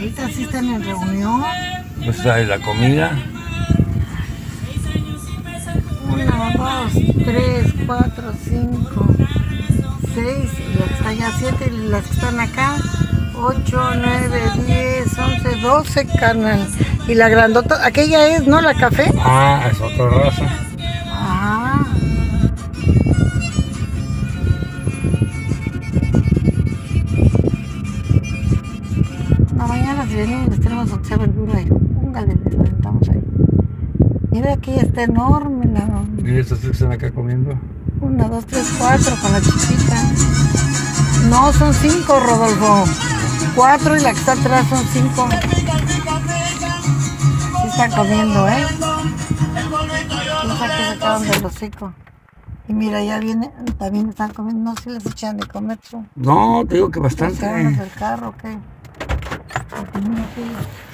ahorita sí están en reunión. Pues hay la comida. Uno, dos, tres, cuatro, cinco, seis, y allá, siete, y las que están acá, ocho, nueve, diez, once, doce, carnal. Y la grandota, aquella es, ¿no? La café. Ah, es otra raza. Mañana si venimos les tenemos que verdura y póngale, les ahí. Mira aquí está enorme la... ¿Y estos que están acá comiendo? Una, dos, tres, cuatro con la chiquita. No, son cinco, Rodolfo. Cuatro y la que está atrás son cinco. Sí están comiendo, ¿eh? Piensa que se acaban del hocico. Y mira, ya viene, también están comiendo, no sé si les echan de comer tú. No, te digo que ¿Se van bastante. del carro qué? Porque mira aquí.